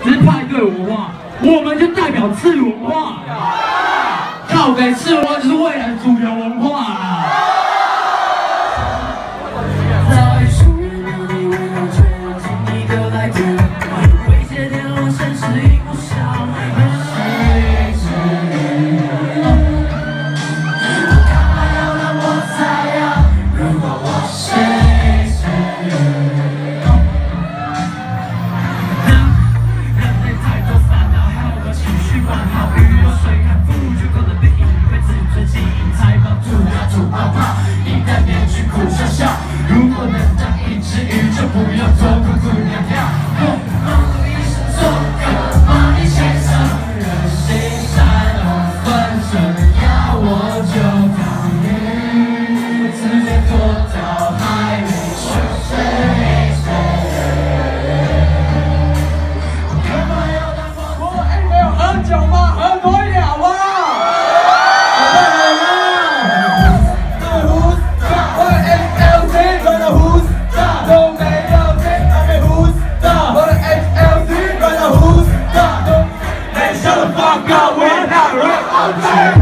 是派对文化，我们就代表次文化，靠别次文化就是未来主流文化。想要我就放鱼，直接躲到海里睡一睡。东北有东北虎，A L G 转到虎子。东北有东北虎，A L G 转到虎子。东北有东北虎，A L G 转到虎子。东北有东北虎，A L G 转到虎子。东北有东北虎，A L G 转到虎子。东北有东北虎，A L G 转到虎子。东北有东北虎，A L G 转到虎子。东北有东北虎，A L G 转到虎子。东北有东北虎，A L G 转到虎子。东北有东北虎，A L G I'm